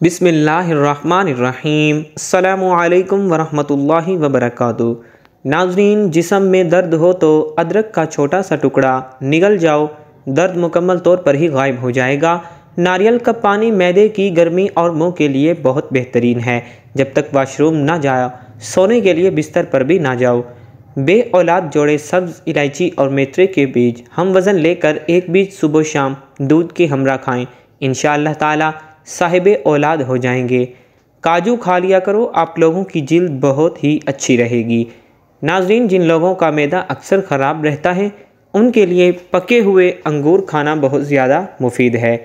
بسم اللہ الرحمن الرحیم۔ السلام علیکم ورحمۃ اللہ وبرکاتہ۔ ناظرین، جسم میں درد ہو تو ادرک کا چھوٹا سا ٹکڑا نگل جاؤ۔ درد مکمل طور پر ہی غائب ہو جائے گا۔ ناریل کا پانی میدے کی گرمی اور منہ کے لیے بہت بہترین ہے۔ جب تک واش روم نہ جایا، سونے کے لیے بستر پر بھی نہ جاؤ۔ بے اولاد جوڑے سبز، الائچی اور میترے کے بیج۔ ہم وزن لے کر ایک بیج صبح و شام دودھ کے ہمراہ کھائیں۔ انشاءاللہ تعالی صاحب اولاد ہو جائیں گے۔ کاجو کھا لیا کرو، آپ لوگوں کی جلد بہت ہی اچھی رہے گی۔ ناظرین، جن لوگوں کا میدہ اکثر خراب رہتا ہے، ان کے لیے پکے ہوئے انگور کھانا بہت زیادہ مفید ہے۔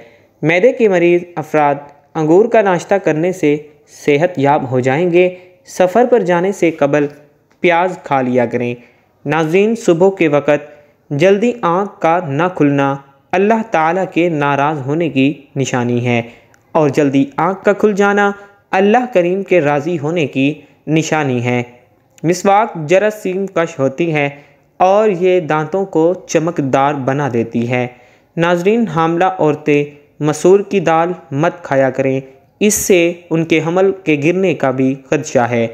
میدے کے مریض افراد انگور کا ناشتہ کرنے سے صحت یاب ہو جائیں گے۔ سفر پر جانے سے قبل پیاز کھا لیا کریں۔ ناظرین، صبح کے وقت جلدی آنکھ کا نہ کھلنا اللہ تعالیٰ کے ناراض ہونے کی نشانی ہے۔ اور جلدی آنکھ کا کھل جانا اللہ کریم کے راضی ہونے کی نشانی ہے۔ مسواک جراثیم کش ہوتی ہے اور یہ دانتوں کو چمکدار بنا دیتی ہے۔ ناظرین، حاملہ عورتیں مسور کی دال مت کھایا کریں۔ اس سے ان کے حمل کے گرنے کا بھی خدشہ ہے۔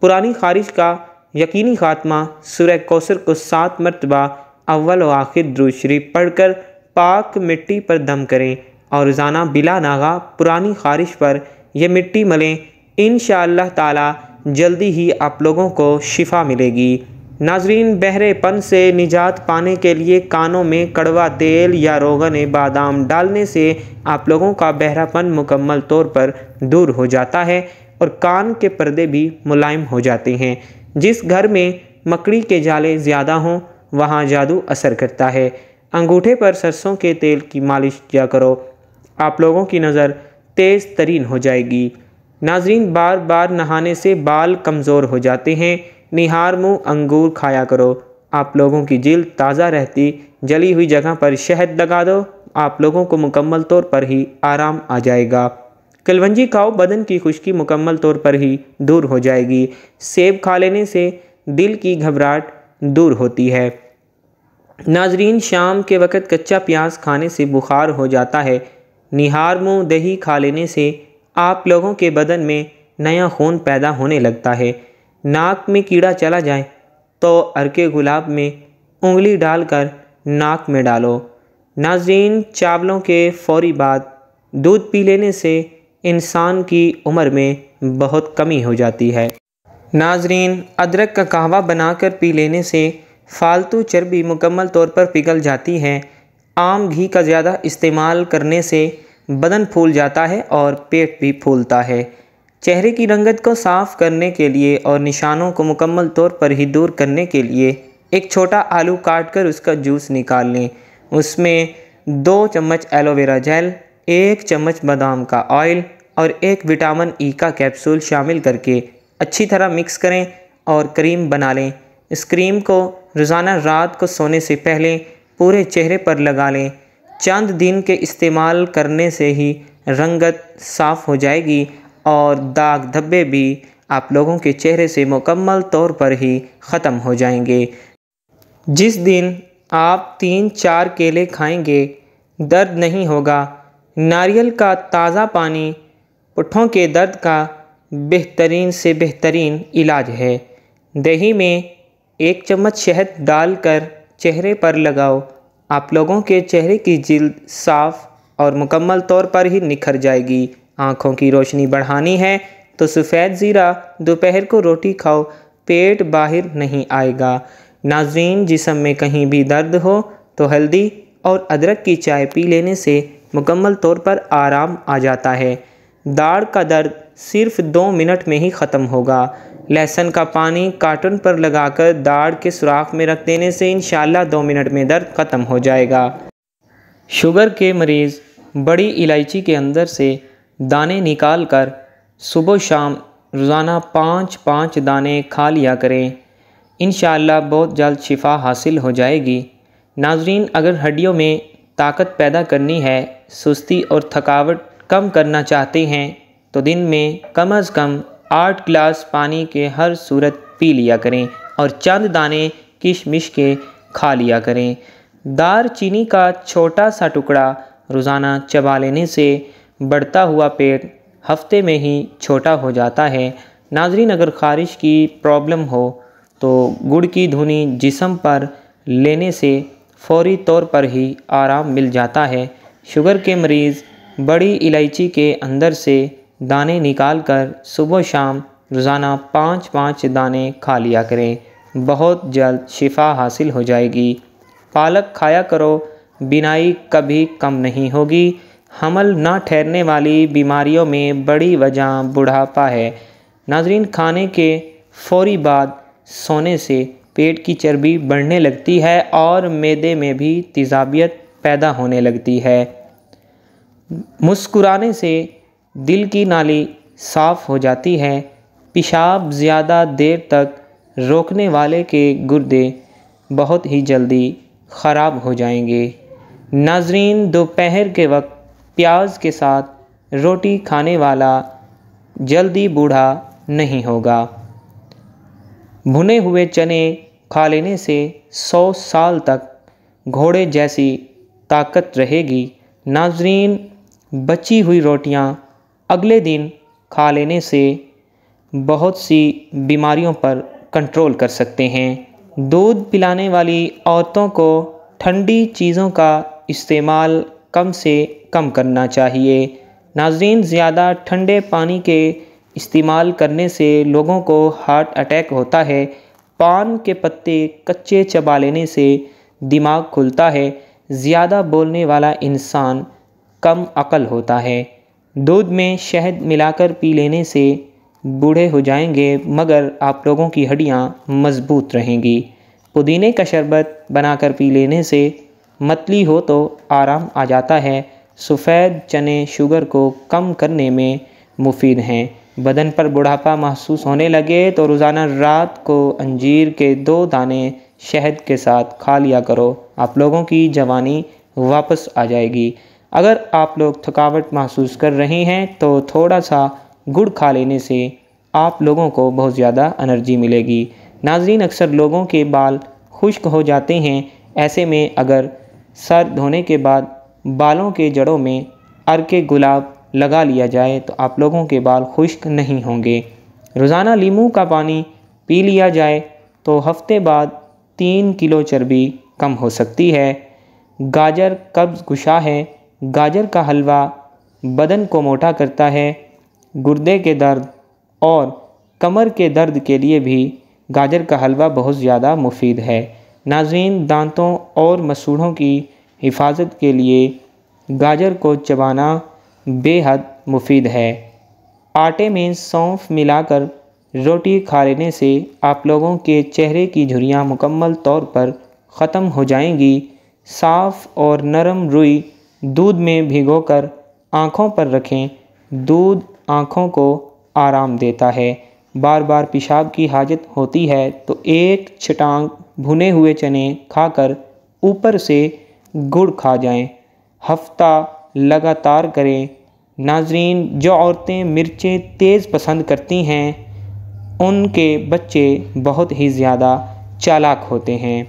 پرانی خارج کا یقینی خاتمہ سورہ کوثر کو سات مرتبہ اول و آخر درود شریف پڑھ کر پاک مٹی پر دم کریں۔ اور روزانہ بلا ناغا پرانی خارش پر یہ مٹی ملیں، انشاءاللہ تعالی جلدی ہی آپ لوگوں کو شفا ملے گی۔ ناظرین، بہرے پن سے نجات پانے کے لیے کانوں میں کڑوا تیل یا روغن بادام ڈالنے سے آپ لوگوں کا بہرا پن مکمل طور پر دور ہو جاتا ہے اور کان کے پردے بھی ملائم ہو جاتے ہیں۔ جس گھر میں مکڑی کے جالے زیادہ ہوں، وہاں جادو اثر کرتا ہے۔ انگوٹھے پر سرسوں کے تیل کی مالش کیا کرو۔ آپ لوگوں کی نظر تیز ترین ہو جائے گی۔ ناظرین، بار بار نہانے سے بال کمزور ہو جاتے ہیں۔ نہار منہ انگور کھایا کرو۔ آپ لوگوں کی جلد تازہ رہتی، جلی ہوئی جگہ پر شہد لگا دو۔ آپ لوگوں کو مکمل طور پر ہی آرام آ جائے گا۔ کلونجی کھاؤ، بدن کی خشکی مکمل طور پر ہی دور ہو جائے گی۔ سیب کھا لینے سے دل کی گھبراہٹ دور ہوتی ہے۔ ناظرین، شام کے وقت کچا پیاز کھانے سے بخار ہو جاتا ہے۔ نہار منہ دہی کھا لینے سے آپ لوگوں کے بدن میں نیا خون پیدا ہونے لگتا ہے۔ ناک میں کیڑا چلا جائے تو ارکے گلاب میں انگلی ڈال کر ناک میں ڈالو۔ ناظرین، چاولوں کے فوری بعد دودھ پی لینے سے انسان کی عمر میں بہت کمی ہو جاتی ہے۔ ناظرین، ادرک کا قہوہ بنا کر پی لینے سے فالتو چربی مکمل طور پر پگھل جاتی ہے۔ عام گھی کا زیادہ استعمال کرنے سے بدن پھول جاتا ہے اور پیٹ بھی پھولتا ہے۔ چہرے کی رنگت کو صاف کرنے کے لیے اور نشانوں کو مکمل طور پر ہی دور کرنے کے لیے ایک چھوٹا آلو کاٹ کر اس کا جوس نکال لیں۔ اس میں دو چمچ ایلو ویرا جیل ایک چمچ بادام کا آئل اور ایک وٹامن ای کا کیپسول شامل کر کے اچھی طرح مکس کریں اور کریم بنا لیں۔ اس کریم کو روزانہ رات کو سونے سے پہلے پورے چہرے پر لگا لیں۔ چند دن کے استعمال کرنے سے ہی رنگت صاف ہو جائے گی اور داغ دھبے بھی آپ لوگوں کے چہرے سے مکمل طور پر ہی ختم ہو جائیں گے۔ جس دن آپ تین چار کیلے کھائیں گے، درد نہیں ہوگا۔ ناریل کا تازہ پانی پٹھوں کے درد کا بہترین سے بہترین علاج ہے۔ دہی میں ایک چمچ شہد ڈال کر چہرے پر لگاؤ۔ آپ لوگوں کے چہرے کی جلد صاف اور مکمل طور پر ہی نکھر جائے گی۔ آنکھوں کی روشنی بڑھانی ہے تو سفید زیرہ، دوپہر کو روٹی کھاؤ، پیٹ باہر نہیں آئے گا۔ ناظرین، جسم میں کہیں بھی درد ہو تو ہلدی اور ادرک کی چائے پی لینے سے مکمل طور پر آرام آ جاتا ہے۔ داڑھ کا درد صرف دو منٹ میں ہی ختم ہوگا۔ لہسن کا پانی کارٹن پر لگا کر داڑھ کے سوراخ میں رکھ دینے سے انشاءاللہ دو منٹ میں درد ختم ہو جائے گا۔ شوگر کے مریض بڑی الائچی کے اندر سے دانے نکال کر صبح و شام روزانہ پانچ پانچ دانے کھا لیا کریں۔ انشاءاللہ بہت جلد شفا حاصل ہو جائے گی۔ ناظرین، اگر ہڈیوں میں طاقت پیدا کرنی ہے، سستی اور تھکاوٹ کم کرنا چاہتے ہیں، تو دن میں کم از کم آٹھ گلاس پانی کے ہر صورت پی لیا کریں اور چند دانے کشمش کے کھا لیا کریں۔ دار چینی کا چھوٹا سا ٹکڑا روزانہ چبا لینے سے بڑھتا ہوا پیٹ ہفتے میں ہی چھوٹا ہو جاتا ہے۔ ناظرین، اگر خارش کی پرابلم ہو تو گڑ کی دھنی جسم پر لینے سے فوری طور پر ہی آرام مل جاتا ہے۔ شوگر کے مریض بڑی الائچی کے اندر سے دانے نکال کر صبح و شام روزانہ پانچ پانچ دانے کھا لیا کریں۔ بہت جلد شفا حاصل ہو جائے گی۔ پالک کھایا کرو، بینائی کبھی کم نہیں ہوگی۔ حمل نہ ٹھہرنے والی بیماریوں میں بڑی وجہ بڑھاپا ہے۔ ناظرین، کھانے کے فوری بعد سونے سے پیٹ کی چربی بڑھنے لگتی ہے اور میدے میں بھی تیزابیت پیدا ہونے لگتی ہے۔ مسکرانے سے دل کی نالی صاف ہو جاتی ہے۔ پیشاب زیادہ دیر تک روکنے والے کے گردے بہت ہی جلدی خراب ہو جائیں گے۔ ناظرین، دوپہر کے وقت پیاز کے ساتھ روٹی کھانے والا جلدی بوڑھا نہیں ہوگا۔ بھنے ہوئے چنے کھا لینے سے سو سال تک گھوڑے جیسی طاقت رہے گی۔ ناظرین بچی ہوئی روٹیاں اگلے دن کھا لینے سے بہت سی بیماریوں پر کنٹرول کر سکتے ہیں۔ دودھ پلانے والی عورتوں کو ٹھنڈی چیزوں کا استعمال کم سے کم کرنا چاہیے۔ ناظرین، زیادہ ٹھنڈے پانی کے استعمال کرنے سے لوگوں کو ہارٹ اٹیک ہوتا ہے۔ پان کے پتے کچے چبا لینے سے دماغ کھلتا ہے۔ زیادہ بولنے والا انسان کم عقل ہوتا ہے۔ دودھ میں شہد ملا کر پی لینے سے بوڑھے ہو جائیں گے، مگر آپ لوگوں کی ہڈیاں مضبوط رہیں گی۔ پودینے کا شربت بنا کر پی لینے سے متلی ہو تو آرام آ جاتا ہے۔ سفید چنے شوگر کو کم کرنے میں مفید ہیں۔ بدن پر بڑھاپا محسوس ہونے لگے تو روزانہ رات کو انجیر کے دو دانے شہد کے ساتھ کھا لیا کرو۔ آپ لوگوں کی جوانی واپس آ جائے گی۔ اگر آپ لوگ تھکاوٹ محسوس کر رہے ہیں تو تھوڑا سا گڑ کھا لینے سے آپ لوگوں کو بہت زیادہ انرجی ملے گی۔ ناظرین، اکثر لوگوں کے بال خشک ہو جاتے ہیں۔ ایسے میں اگر سر دھونے کے بعد بالوں کے جڑوں میں ارک گلاب لگا لیا جائے تو آپ لوگوں کے بال خشک نہیں ہوں گے۔ روزانہ لیموں کا پانی پی لیا جائے تو ہفتے بعد تین کلو چربی کم ہو سکتی ہے۔ گاجر قبض گشا ہے۔ گاجر کا حلوہ بدن کو موٹا کرتا ہے، گردے کے درد اور کمر کے درد کے لیے بھی گاجر کا حلوہ بہت زیادہ مفید ہے۔ ناظرین، دانتوں اور مسوڑھوں کی حفاظت کے لیے گاجر کو چبانا بے حد مفید ہے۔ آٹے میں سونف ملا کر روٹی کھا لینے سے آپ لوگوں کے چہرے کی جھریاں مکمل طور پر ختم ہو جائیں گی۔ صاف اور نرم روئی دودھ میں بھگو کر آنکھوں پر رکھیں۔ دودھ آنکھوں کو آرام دیتا ہے۔ بار بار پیشاب کی حاجت ہوتی ہے تو ایک چھٹانگ بھنے ہوئے چنے کھا کر اوپر سے گڑ کھا جائیں۔ ہفتہ لگاتار کریں۔ ناظرین، جو عورتیں مرچیں تیز پسند کرتی ہیں، ان کے بچے بہت ہی زیادہ چالاک ہوتے ہیں۔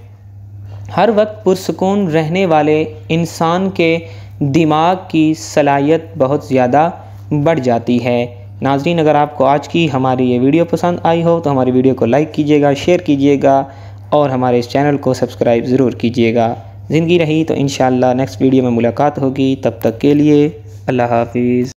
ہر وقت پرسکون رہنے والے انسان کے دماغ کی صلاحیت بہت زیادہ بڑھ جاتی ہے۔ ناظرین، اگر آپ کو آج کی ہماری یہ ویڈیو پسند آئی ہو، تو ہماری ویڈیو کو لائک کیجیے گا، شیئر کیجیے گا اور ہمارے اس چینل کو سبسکرائب ضرور کیجیے گا۔ زندگی رہی تو انشاءاللہ نیکسٹ ویڈیو میں ملاقات ہوگی۔ تب تک کے لیے اللہ حافظ۔